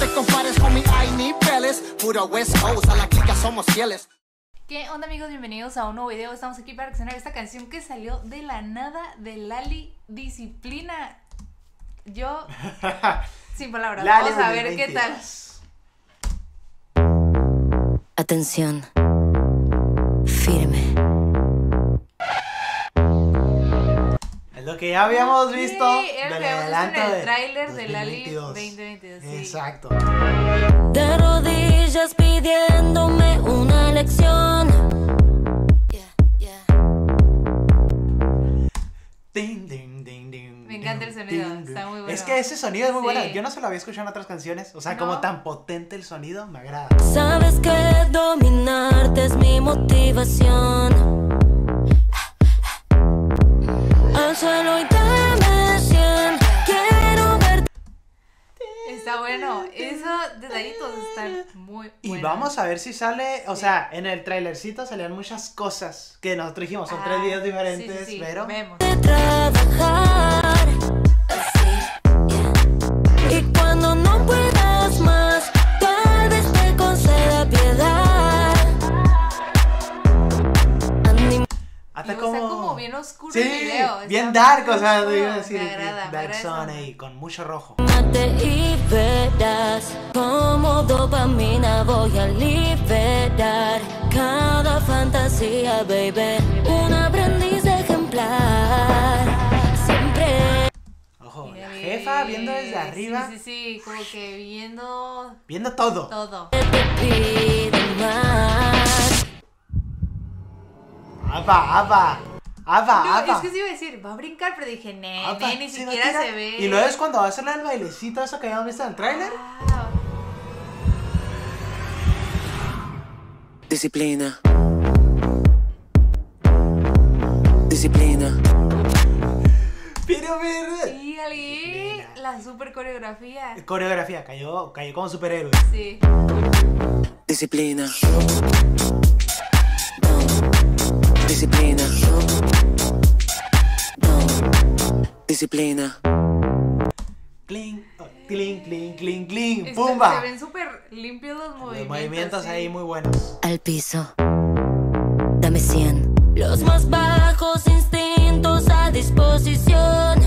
te compares con mi hay niveles. Puro West Coast, a la clica somos fieles. ¿Qué onda amigos? Bienvenidos a un nuevo video. Estamos aquí para reaccionar a esta canción que salió de la nada de Lali Disciplina. Yo, sin palabras, Lali vamos a ver qué tal. 2022. Atención. Firme. Lo que ya habíamos visto del adelanto en el tráiler de Lali 2022. 2022, sí. Exacto. De rodillas pidiéndome una lección. Ding, ding, ding, ding, Me encanta el sonido, ding, está muy bueno. Es que ese sonido es muy Sí. bueno. Yo no se lo había escuchado en otras canciones. O sea, No. como tan potente el sonido, me agrada. Sabes que dominarte es mi motivación. Esos detallitos están muy Y vamos a ver si sale, o Sí. sea, en el trailercito salían muchas cosas que nosotros dijimos, son Ah, tres videos sí, diferentes, sí, sí, pero Vemos. Bien oscuro Sí, el video. bien dark, o sea, te oscuro. iba a decir, Me agrada, me dark agrada esa zone ahí, con mucho rojo. y verás como dopamina voy a liberar cada fantasía, baby. Un aprendiz ejemplar. Siempre. Ojo, la jefa viendo desde arriba, Sí, sí, sí, como que viendo viendo todo. todo. te pide más. ¡Apa, apa! ¡Apa, No, apa! es que sí iba a decir, va a brincar, pero dije, ne, ni sí, no siquiera tira. se ve. Y luego es cuando va a hacerle el bailecito, eso que habíamos visto en el tráiler. Ah, Disciplina. Disciplina. Pero verde. y alguien, la super coreografía. Coreografía, cayó, cayó como superhéroe. Sí. Disciplina. Disciplina. Disciplina. Cling, cling, cling, cling, cling, ¡pumba! Se ven súper limpios los Los movimientos. movimientos sí. ahí muy buenos. Al piso. Dame 100. Los más bajos instintos a disposición.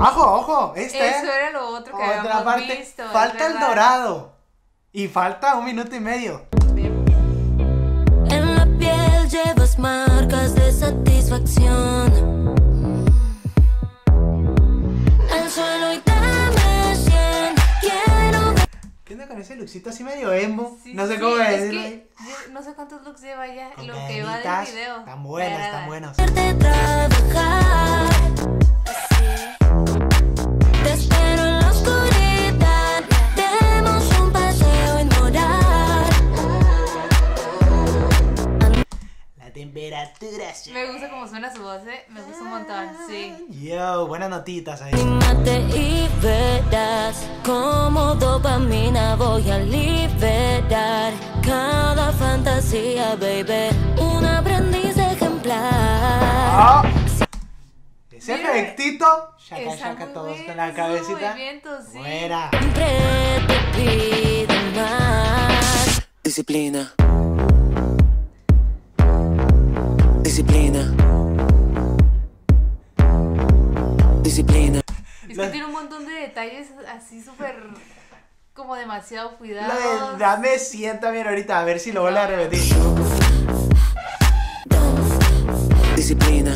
¡Ojo, ojo! Este Eso era lo otro que Otra habíamos parte. visto. falta el dorado. Y falta un minuto y medio. Ese lookcito así medio emo? Sí, no sé sí, cómo es decirlo que yo no sé cuántos looks lleva ya Con lo que va del video. Están buenos, Me están montón, sí. Yo, buenas notitas ahí. Anímate y verás como dopamina voy a liberar cada fantasía, baby. Un aprendiz ejemplar. Ah. Ese Mira. efectito. Shaka, muy todos con la cabecita. movimientos, sí. Buena. Siempre te pido más. Disciplina. Disciplina. Disciplina. Es La- que tiene un montón de detalles así súper como demasiado Lo cuidados. de dame 100 también ahorita, a ver si lo vuelve a repetir. Disciplina.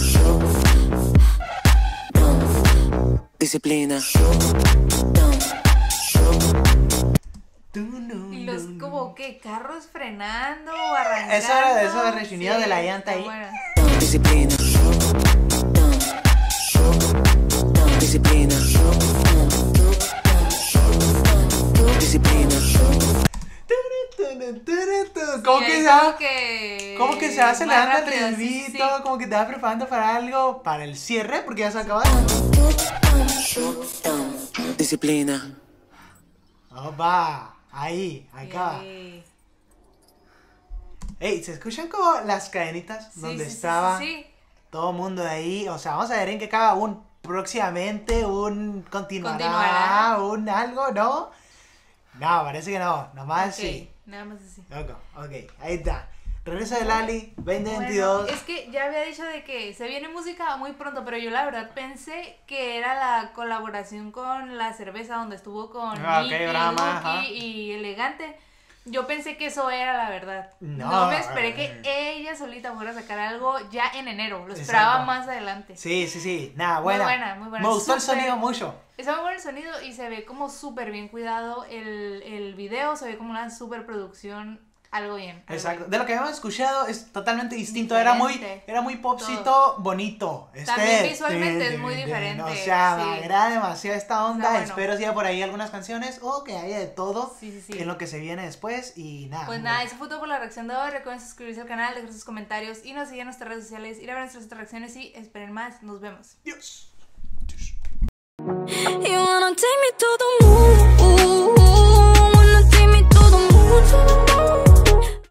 Disciplina. Y los como que carros frenando o arrancando. Eso era de eso de rechinido de la llanta ahí. bueno. Disciplina. Disciplina. Disciplina. Turu, turu, turu. ¿Cómo Y que va? como que Como que se va más acelerando el ritmito, sí, sí. como que te va preparando para algo, para el cierre, porque ya se acaba. Disciplina. Opa, ahí, acá. Sí. Ey, ¿se escuchan como las cadenitas Sí, donde sí, sí, estaba sí, sí. todo el mundo de ahí? O sea, vamos a ver en qué acaba un. Próximamente un continuará, Continuará. un algo, ¿no? No, parece que no, nomás Ok, sí. Nada más así. Loco, ok, ahí está. Regreso de Lali, 2022. Bueno, es que ya había dicho de que se viene música muy pronto, pero yo la verdad pensé que era la colaboración con la cerveza donde estuvo con Ah, ok, Nicky, Duki y Elegante. Yo pensé que eso era la verdad. No, No, me esperé que ella solita fuera a sacar algo ya en enero. Lo esperaba Exacto. más adelante. Sí, sí, sí. Nada, Muy buena. buena, muy buena. Me gustó el sonido mucho. Está muy bueno el sonido y se ve como súper bien cuidado el, el video. Se ve como una súper producción. Algo bien. algo Exacto. bien. De lo que habíamos escuchado es totalmente distinto. Era muy, era muy popcito bonito. Este, También visualmente es muy diferente, O sea, sí. me agrada demasiado esta onda. Está bueno. Espero siga por ahí algunas canciones o que haya de todo Sí, sí, sí. en lo que se viene después. Y nada. Pues nada, eso fue todo por la reacción de hoy. Recuerden suscribirse al canal, dejar sus comentarios y nos siguen en nuestras redes sociales, ir a ver nuestras otras reacciones y esperen más. Nos vemos. Dios. You